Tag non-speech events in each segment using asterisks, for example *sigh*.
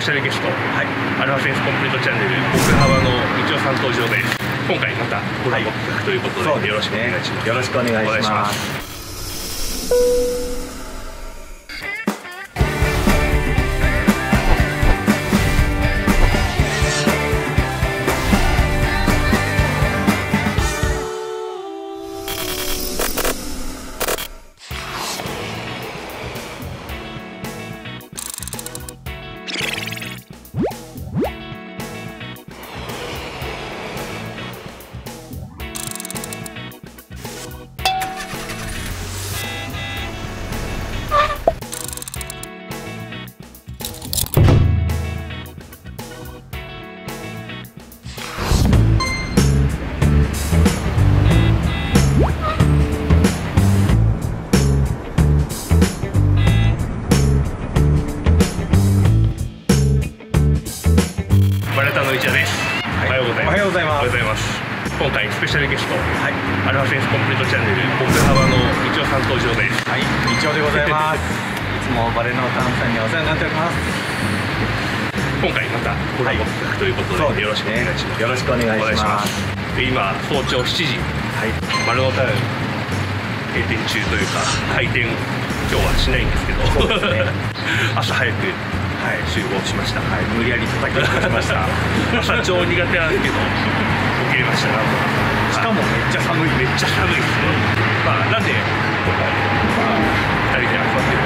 ペシャルゲスト、はい、アルファセンスコンプリートチャンネル奥幅の道夫さん登場です。今回またコラボ企画ということで、はい、よろしくお願いします、よろしくお願いしますろしくお願いします、よろしくお願いします。で今早朝7時、はい、バルノタウン閉店中というか開店今日はしないんですけど、ね、*laughs* 朝早くはい、集合しました。はい、無理やり叩き落としました。*laughs* 朝超苦手なんですけど、受け入れました。なしかもめっちゃ寒い。めっちゃ寒いですね、まあなんで今回、まあ、2人で集まって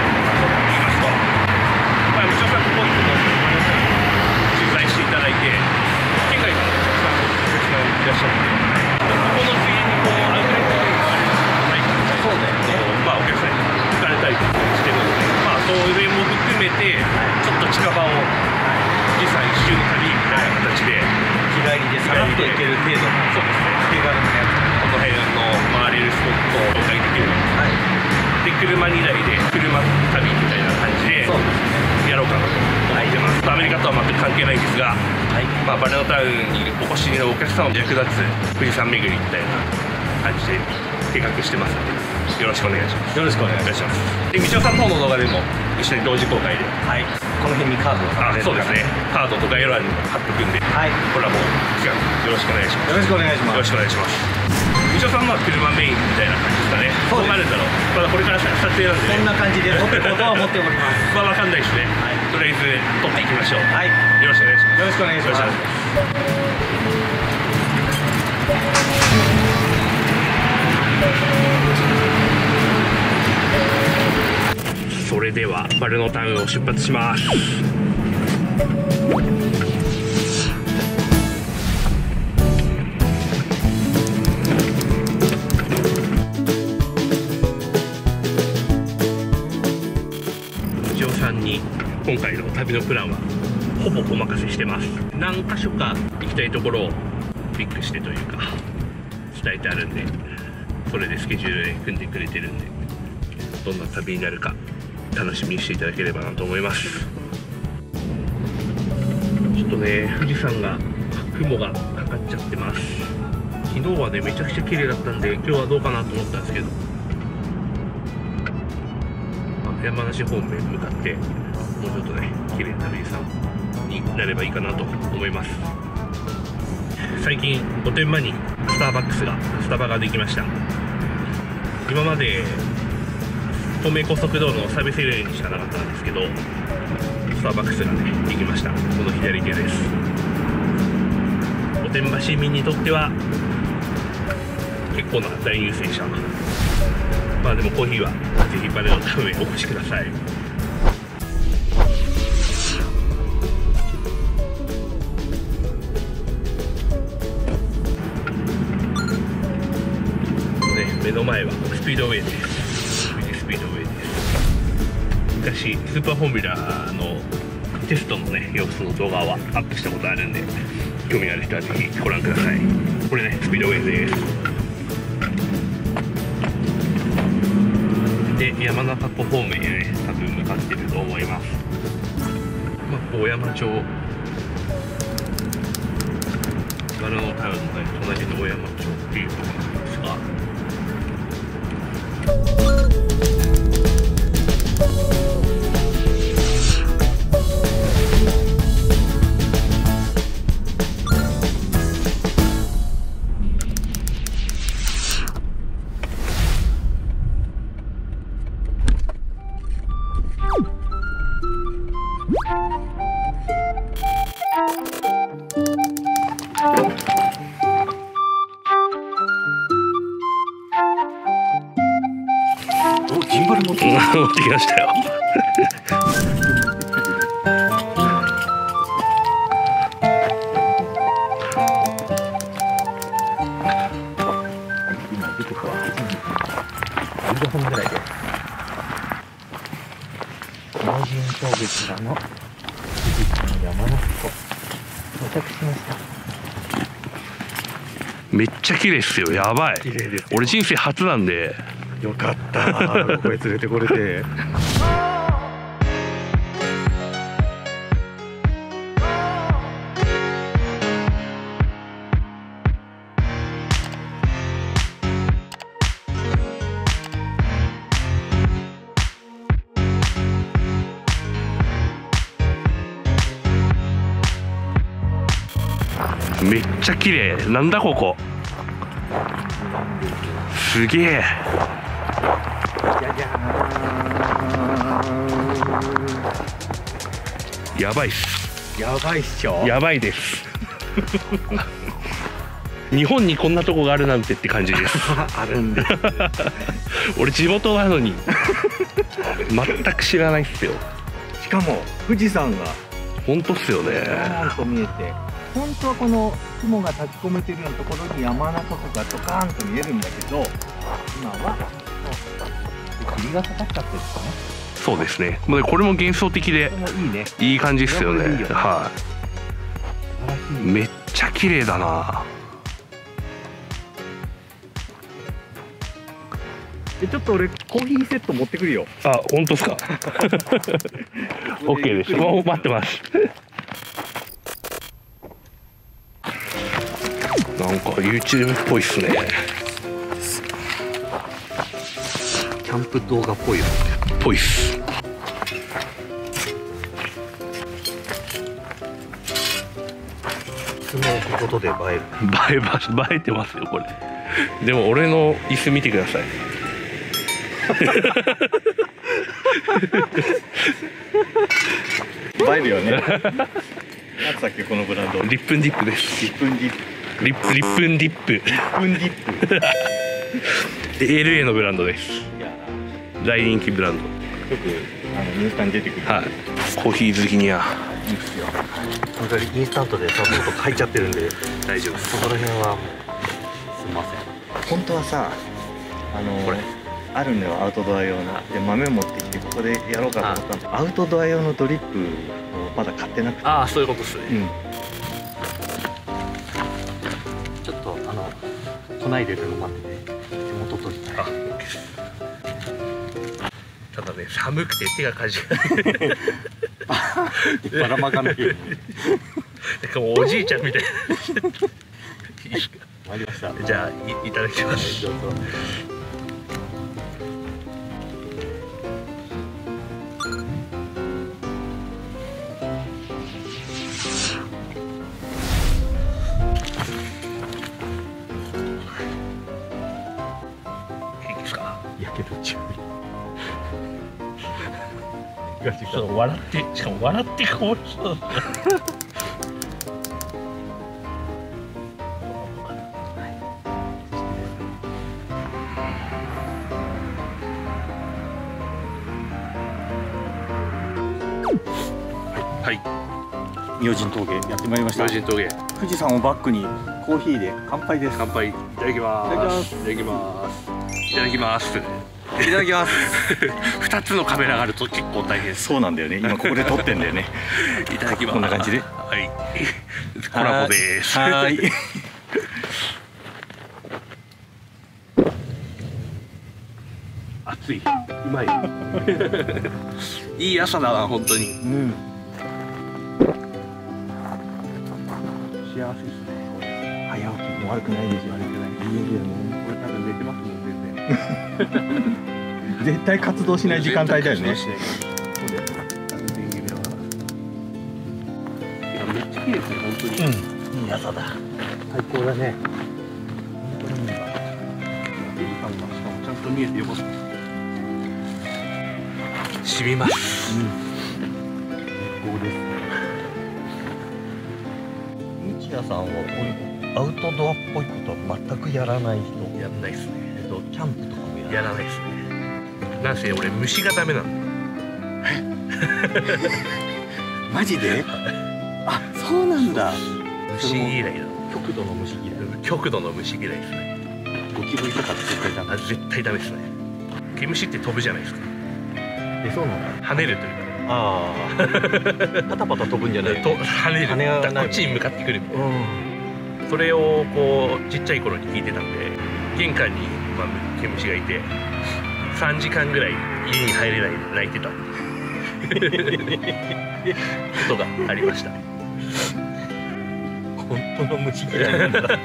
くお願いします。よろしくお願いします。で道夫さんの方の動画でも一緒に同時公開ではい。この辺にカードを貼そうですね。カードと概要欄に貼っとくんではい。これはもう期間よろしくお願いします。よろしくお願いします。よろしくお願いします道夫さんは車メインみたいな感じですかね。そうなるんだろう。まだこれから撮影なんで、ね、そんな感じで撮っていこうとは思っております。まあわかんないですね、はい、とりあえず撮っていきましょう。はい。よろしくお願いします。よろしくお願いしますそれではバルノタウンを出発します。藤尾さんに今回の旅のプランはほぼお任せしてます。何箇所か行きたいところをピックしてというか伝えてあるんでそれでスケジュール組んでくれてるんでどんな旅になるか楽しみにしていただければなと思います。ちょっとね富士山が雲がかかっちゃってます。昨日はねめちゃくちゃ綺麗だったんで今日はどうかなと思ったんですけど。山梨方面向かってもうちょっとね綺麗な富士山になればいいかなと思います。最近御殿場にスターバックスがスタバができました。今まで東名高速道路のサービスエリアにしかなかったんですけどスターバックスがねできました。この左手です。御殿場市民にとっては結構な大優先車まあでもコーヒーはぜひバレのためお越しください。目の前はスピードウェイです。昔スーパーフォーミュラのテストのね様子の動画はアップしたことあるんで興味ある人はぜひご覧ください。これねスピードウェイです。で山中湖方面へね多分向かってると思います。まあ大山町。バラのタウンの、ね、隣の大山町っていうところ。の富士山山の裾到着しました。めっちゃ綺麗っすよ。やばい。綺麗です俺人生初なんで。よかったここへ連れてこれてちゃ綺麗。なんだここ。すげえ。やばいっす。んやばいっしょ。やばいです。日本にこんなとこがあるなんてって感じです。*laughs* あるんで。す *laughs* 俺地元なのに。全く知らないっすよ。しかも富士山が。本当っすよね。見えて本当はこの雲が立ち込めてるようなところに山中湖がドカーンと見えるんだけど今はそう霧がかかっちゃってるんですかねそうですね。これも幻想的でいいね。いい感じっすよね。はい。めっちゃ綺麗だな。でちょっと俺コーヒーセット持ってくるよ。あ本当っすか？*laughs* OK です。もう待ってますなんか YouTube っぽいっすね。キャンプ動画っぽいよ。ぽいっす。くことで映える。映えます映えてますよこれ。でも俺の椅子見てください。映えるよね。*laughs* なんさっきこのブランド。リップンディップです。1分ディップリップリップンディップ。1分ディップ。*laughs* LA のブランドですいや大人気ブランド。よくあのニュースターに出てくる。はい。コーヒー好きには。いいですよインスタントでサポート書いちゃってるんで。大丈夫です。そこら辺はもうすみません。本当はさあのこれ？あるのよアウトドア用の。で豆持ってきてここでやろうかと思ったんですアウトドア用のドリップをまだ買ってなくて。ああそういうことですね。うんっとあの唱えてるの待って。て手元取りたいあ OK ですただね寒くて手がかじかない。ばらまかないようになんかもうおじいちゃんみたい。な *laughs* 参りました。じゃあいいただきますちょっと笑ってしかも笑ってこうそうはい。明神峠やってまい。りました明神峠富士山をバックにコーヒーで乾杯です乾杯い。ただきますい。ただきい。ただきますい。ただきますいただきます。*laughs* 二つのカメラがあると結構大変です。そうなんだよね。今ここで撮ってんだよね。*laughs* いただきます。こんな感じで。はい。コラボです。はーい。*laughs* 熱い。うまい。いい朝だな本当に。うん。幸せですね。早起きも悪くないですよ悪くない。いいよね。俺多分寝てますもん全然絶対活動しない時間帯だよね。めっちゃ綺麗ですね本当に、うん。いい朝だ。最高だね。本当にいいわ富士山がしかも。ちゃんと見えてよかった。染みます。最高です。日夜さんはアウトドアっぽいことは全くやらない人。やんないっすね。えっとキャンプとかもやらないっすねなんせ俺虫がダメなの。マジで？*laughs* あそうなんだ。虫嫌いだ。極度の虫嫌い。極度の虫嫌いですね。ゴキブリとか絶対ダメあ絶対ダメですね。毛虫って飛ぶじゃないですか。えそうなんだ。跳ねるというああ。*laughs* パタパタ飛ぶんじゃない。かと跳ねる。跳ねこっちに向かってくる。うん。それをこうちっちゃい頃に聞いてたんで玄関に、まあ、毛虫がいて3時間ぐらい家に入れないで泣いてた。*laughs* ことがありました。本当の虫嫌いなんだ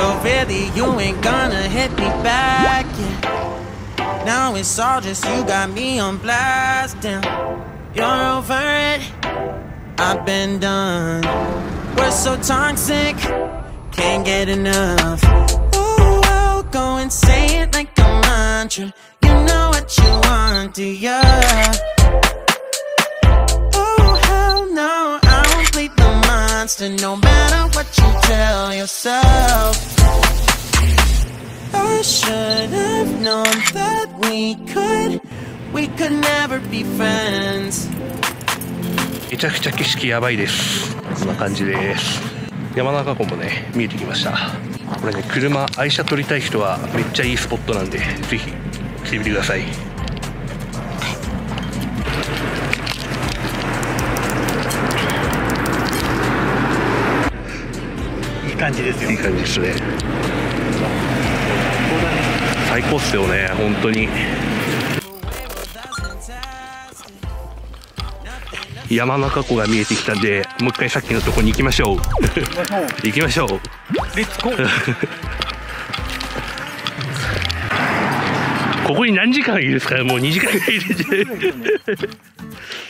So really, you ain't gonna hit me back, yeah. Now it's all just you got me on blast, damn. You're over it, I've been done. We're so toxic, can't get enough. Ooh, I'll go and say it like a mantra. You know what you want, do ya? Monster no matter what you tell yourself. I should have known that we could, we could never be friends. めちゃくちゃ景色やばいですこんな感じです山中湖もね見えてきましたこれね車愛車撮りたい人はめっちゃいいスポットなんでぜひ来てみてください感じですよ。いい感じですね。最高っすよね本当に。山中湖が見えてきたんでもう一回さっきのとこに行きましょう。行きましょう。*laughs* ここに何時間いるんですか？もう2時間ぐらいいるんじゃないこ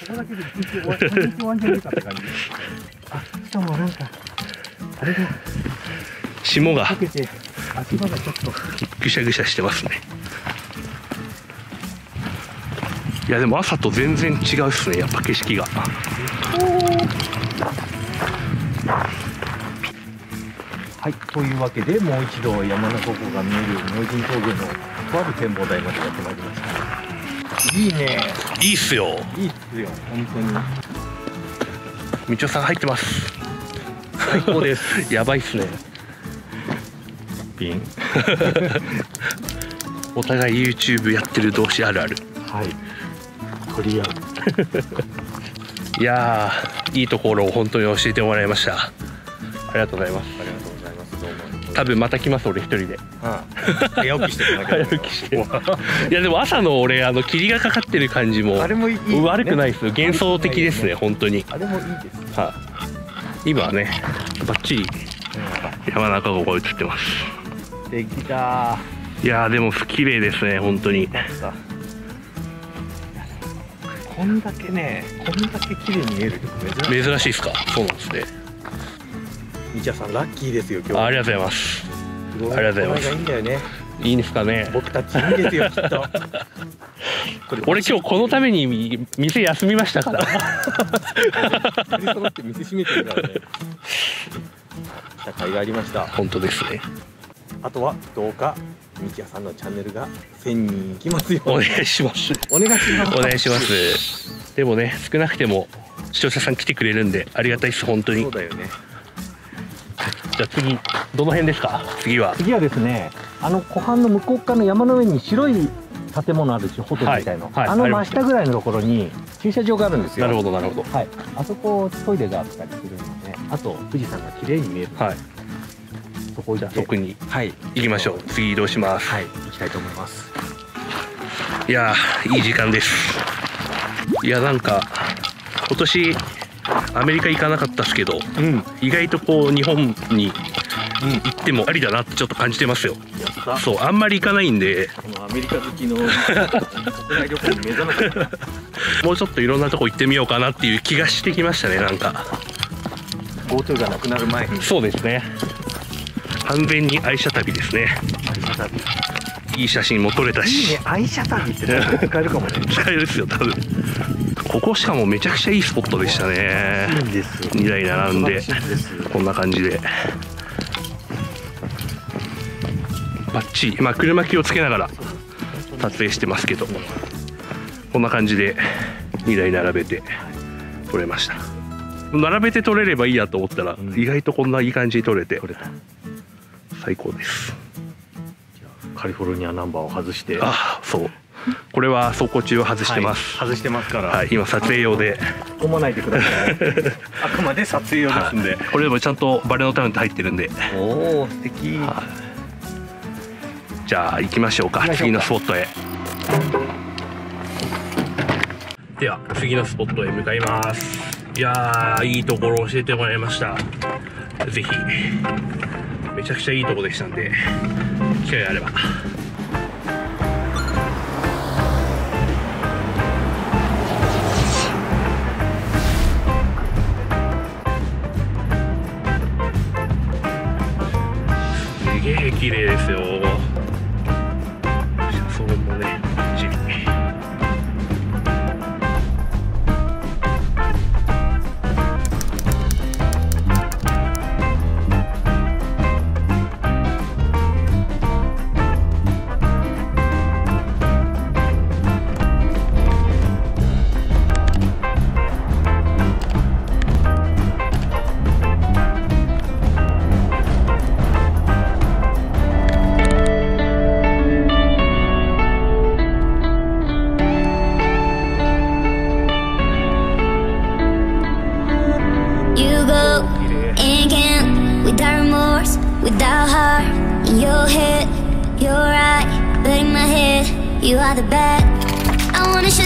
こだけで終わゃねえかって感じ。あしかもなんか霜がぐしゃぐしゃしてますね。いやでも朝と全然違うっすねやっぱ景色が。はい、というわけでもう一度山中湖が見える明神峠のとある展望台までやってまいりました。いいねいいっすよ。いいっすよ本当に。みちおさん入ってます最高です。やばいっすね。ピン。お互い YouTube やってる同士あるある。はい。クリアいやーいいところを本当に教えてもらいました。ありがとうございます。ありがとうございます。どうも多分また来ます俺一人で。早起きしてた早起きして。いやでも朝の俺あの霧がかかってる感じもあれもいい、ね、悪くないですよ。幻想的ですね本当に。あれもいいです。はい今はねバッチリ山中湖が映ってます。できたいやーでも綺麗ですね本当に。さこんだけねこんだけ綺麗に見えると珍しい。珍しいですか？そうなんですね。みちゃさんラッキーですよ今日。あありがとうございます。ありがとうございます。いいんだよねいいんですかね。僕たちいいんですよきっと。こ *laughs* れ俺今日このためにみ店休みましたから。店閉めてるからね社会がありました。本当ですね。あとはどうかみちやさんのチャンネルが1000人いきますよ。お願いします。お願いします。お願いします。でもね少なくても視聴者さん来てくれるんでありがたいです本当に。そうだよね。じゃあ次どの辺ですか？次は。次はですねあの湖畔の向こう側の山の上に白い建物あるでしょホテルみたいの、はい。はい。あの真下ぐらいのところに駐車場があるんですよ。なるほどなるほど。はい。あそこトイレがあったりするのであと富士山が綺麗に見える。はい。そこじゃあ特に。はい。行きましょう。次移動します。はい。行きたいと思います。いやーいい時間です。いやなんか今年アメリカ行かなかったですけどうん。意外とこう日本にうん行ってもありだなってちょっと感じてますよ。そうあんまり行かないんで。アメリカ好きの国内旅行に目覚めたもうちょっといろんなとこ行ってみようかなっていう気がしてきましたねなんか。GoTo がなくなる前に。そうですね。完全に愛車旅ですね。愛車旅。いい写真も撮れたいいしね愛車旅って使えるかもね。*laughs* 使えるですよ多分。ここしかもめちゃくちゃいいスポットでしたね。いいんですよ。2台並んで。こんな感じでバッチリ。まあ車気をつけながら撮影してますけど。こんな感じで2台並べて撮れました。並べて撮れればいいやと思ったら、うん。意外とこんないい感じに撮れて最高です。カリフォルニアナンバーを外して。あそう。これは走行中は外してます。はい外してますから、はい、今撮影用で、込まないでください *laughs* あくまで撮影用ですんで、これでもちゃんとバレのタウンって入ってるんで。おお素敵じゃあ行きましょうか。次のスポットへ。では次のスポットへ向かいます。いやーいいところを教えてもらいました。ぜひ。めちゃくちゃいいとこでしたんで機会があれば。すげえ綺麗ですよ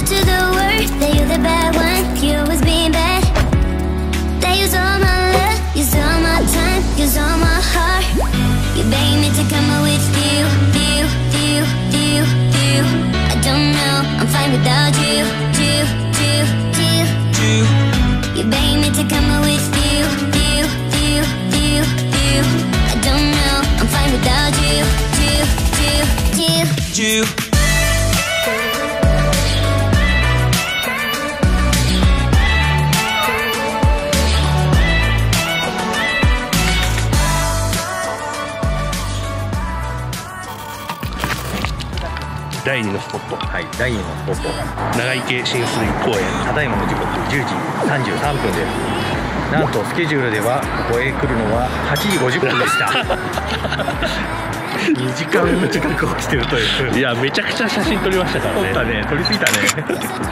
to the world that you're the bad one. You always being bad. That use all my love, use all my time, use all my heart. You begging me to come out with you, you, you, you, you. I don't know, I'm fine without you, 第2のスポット。はい、第2のスポット。長池親水公園。ただいまの時刻10時33分です。なんとスケジュールではここへ来るのは8時50分でした。*laughs* 2時間近く起きてるという。いやめちゃくちゃ写真撮りましたからね。撮ったね。撮りすぎたね。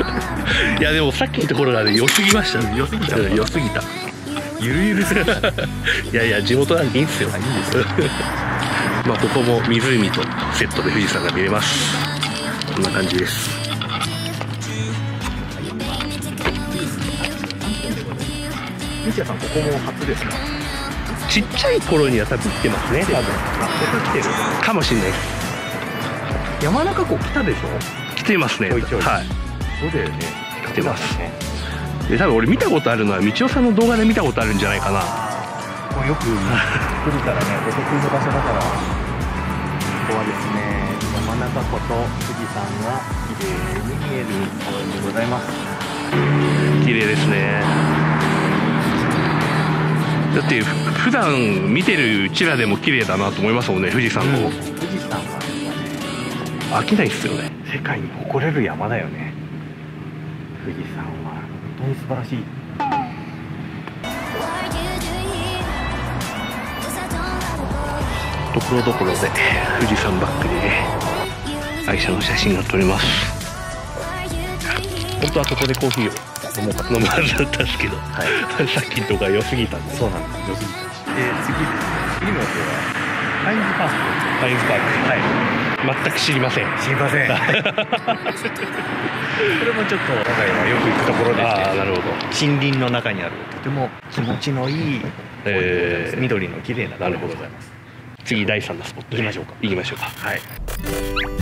*laughs* いやでもさっきのところがね良すぎましたね。良すぎた。うん良すぎた。ゆるゆるすぎた *laughs* いやいや地元なんでいいんですよ。いいんですよ。まあここも湖とセットで富士山が見れますこんな感じです。西谷さんここも初ですかちっちゃい頃には多分来てますね。多分あここ来てるかもしれないです。山中湖来たでしょ？来てますね。はい。そうだよね。来てますね。で多分俺見たことあるのは道夫さんの動画で見たことあるんじゃないかな。もうよく来るからねお得意の場所だから。ここはですね山中湖と山が綺麗に見える公園でございます。綺麗ですね。だってふ普段見てるうちらでも綺麗だなと思いますもんね富士山も、富士山はね。飽きないっすよね。世界に誇れる山だよね。富士山は。本当に素晴らしい.ところどころで。富士山バックでね You always 愛車の写真が撮れます?本当はここでコーヒーを。飲もうか。飲むはずだったんですけど、はい。さっきのとこが良すぎたんで。そうなんです。良すぎたで次。次の予定はカインズパークカインズパークはい。全く知りません。知りません。*laughs* これもちょっと我が家はよく行くところでして。ああなるほど。森林の中にある。とても気持ちのいいえー緑の綺麗ななるほど次第3のスポット行きましょうか。行きましょうか。はい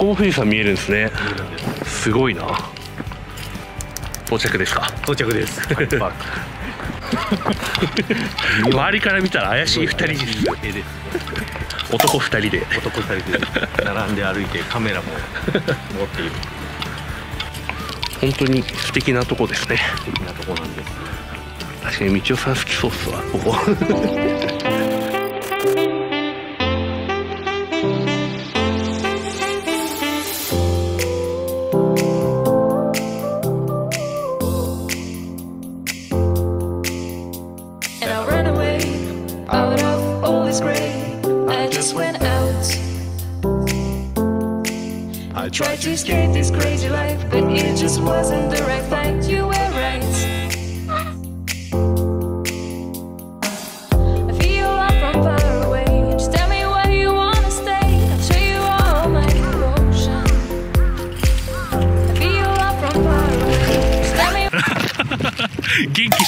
ここも富士山見えるんですね。すごいな。到着ですか？到着です。*laughs* 周りから見たら怪しい2人です。絵です。男2人で。男二人で。並んで歩いてカメラも *laughs* 持っている。本当に素敵なとこですね。素敵なとこなんです。確かに道夫さん好きそうっすわここ *laughs*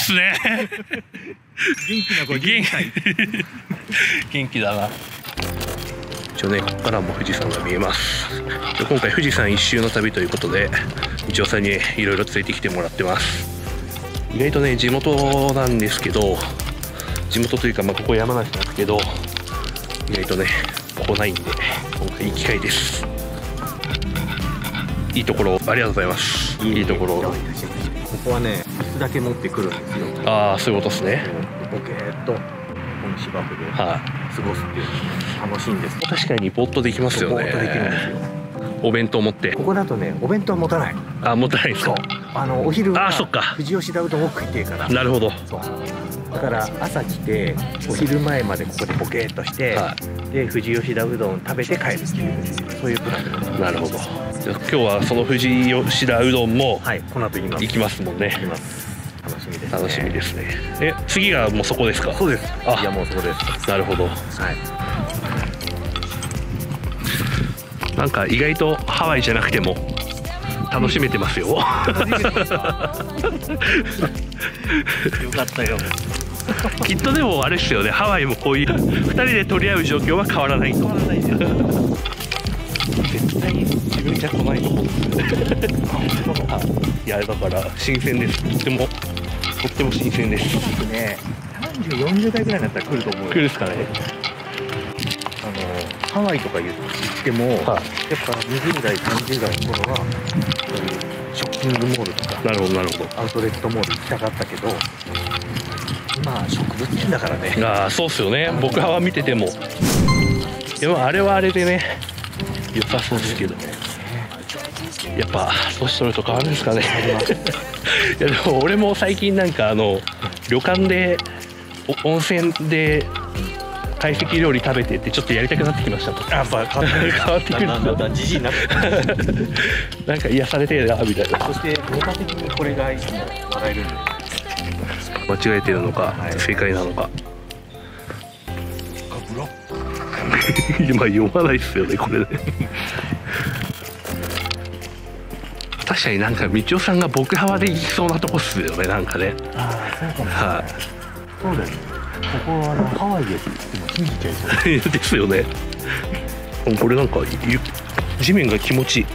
元気っすね。元気な子元元気だな。一応ねここからも富士山が見えます。で今回富士山一周の旅ということで道夫さんにいろいろ連れてきてもらってます。意外とね地元なんですけど地元というかまあここ山梨なんですけど意外とね来ないんで今回いい機会です。いいところありがとうございます。いいところ。ここはねだけ持ってくるんですよああそういうことですね。ポケーっとこの芝生で過はい、ごすっていうのが楽しいんです。確かにポッとできますよね。ぼーっとできるんですよ。お弁当持って。ここだとねお弁当は持たない。あ持たないですか？あのお昼はあそっか。富士吉田うどんを食いてえから。なるほど。そう。だから朝来てお昼前までここでボケーっとして、はで富士吉田うどん食べて帰るっていうそういうプランでございます。なるほど。じゃあ今日はその富士吉田うどんもはいこの後行きます。行きますもんね。行きます楽しみです、ね、え次がもうそこですか？そうです。あ。いやもうそこです。なるほど。はい。なんか意外とハワイじゃなくても楽しめてますよ。よかったよ。きっとでもあれですよね。ハワイもこういう2人で取り合う状況は変わらないと。絶対自分じゃ来ないと思う。*laughs* いやだから新鮮です。とってもとっても新鮮で。すね3040代ぐらいになったら来ると思うよ。来るですかね。あのハワイとか言っても、はい。やっぱ20代30代の頃はショッピングモールとかなるほどなるほど。アウトレットモール行きたかったけど今植物園だからね。ああそうっすよね。僕は見てても。でもあれはあれでね良さそうですけどやっぱ年取ると変わるんですかねいやでも俺も最近なんかあの旅館でお温泉で懐石料理食べてってちょっとやりたくなってきましたと。やっぱ変わってくる。だんだんだんだんじじいになって *laughs* なんか癒されてるなみたいな。そしてネタ的にこれがいつも笑えるんで。間違えてるのかはい。正解なのか。*laughs* 今読まないっすよねこれね確確かになんか道夫さんが僕派で行きそうなとこっすよねなんかね。ああそうかもはそうだよここはあのハワイですっても信じちゃいそう。い *laughs* ですよね。これなんかゆ地面が気持ちいい。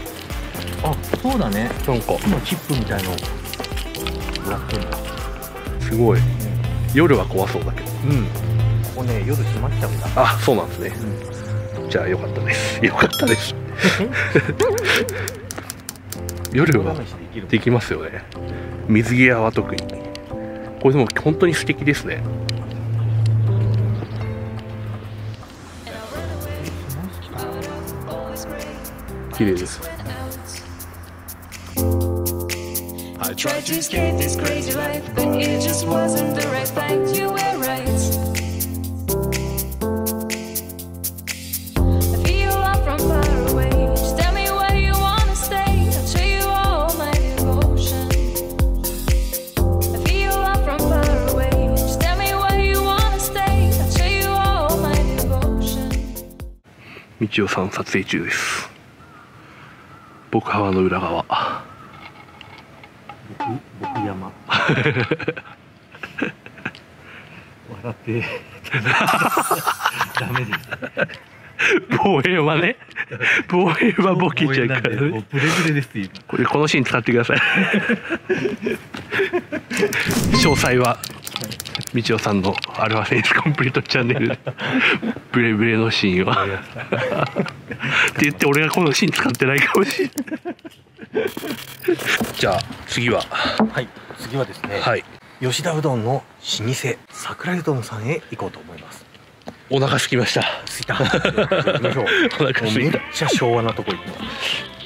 あそうだね。なんか。木のチップみたいのをもらってんだ。すごい。夜は怖そうだけど。うん。ここね夜閉まっちゃうんだ。あそうなんですね、じゃあよかったです。よかったです *laughs* 夜はできますよね水際は特にこれでも本当に素敵ですね綺麗です I tried to escape this crazy life, but it just wasn't the right fight. You were 道夫さん撮影中です。僕川の裏側。僕僕山。*laughs* 笑って *laughs* ダメです望遠はね望遠はボケちゃうからねもうブレブレです今。これこのシーン使ってください。詳細は道夫さんのアルファセンスコンプリートチャンネル。ブレブレのシーンは。って言って俺がこのシーン使ってないかもしれない。じゃあ次は。はい次はですね、はい。吉田うどんの老舗桜井うどんさんへ行こうと思いますお腹空きました。着いた。行きましょう。お腹もうめっちゃ昭和なとこ行って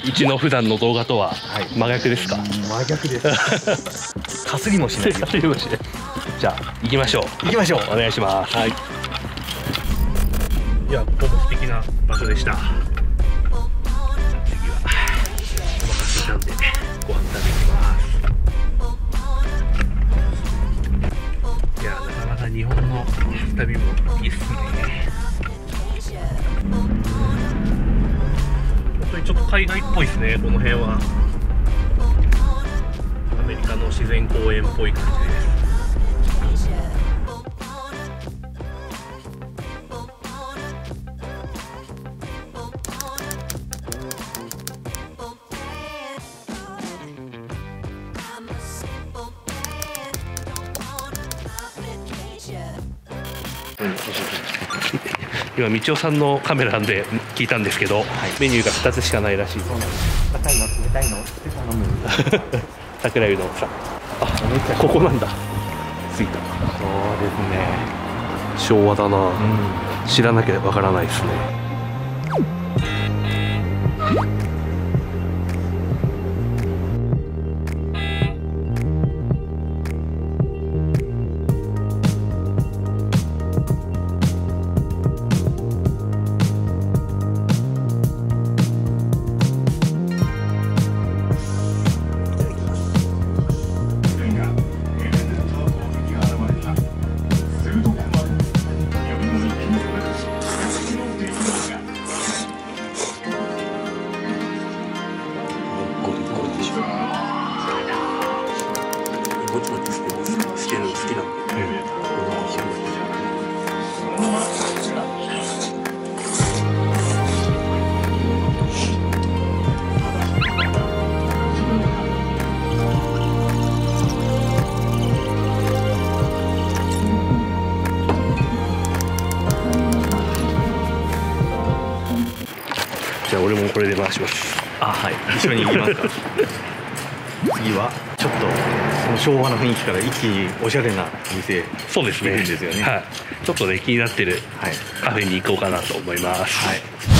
うちの普段の動画とははい。真逆ですか、真逆です。かすりもしない。よすいませんじゃあ行きましょう。行きましょう。お願いします。はい。いやここも素敵な場所でした。次は。お腹空いたんでご飯食べに行きます日本の旅もいいっすね。本当にちょっと海外っぽいですねこの辺は。アメリカの自然公園っぽい感じで。今道夫さんのカメラで聞いたんですけど、メニューが2つしかないらしい。です。高いの冷たいの？って頼む。*laughs* 桜湯のさあここなんだ。着いた。そうですね。昭和だな、うん。知らなきゃわからないですねこれで回します。あはい。一緒に行きますか。*laughs* 次はちょっとその昭和の雰囲気から一気におしゃれなお店。そうですね。ね。はい、ちょっとね気になってるはい。カフェに行こうかなと思います。はい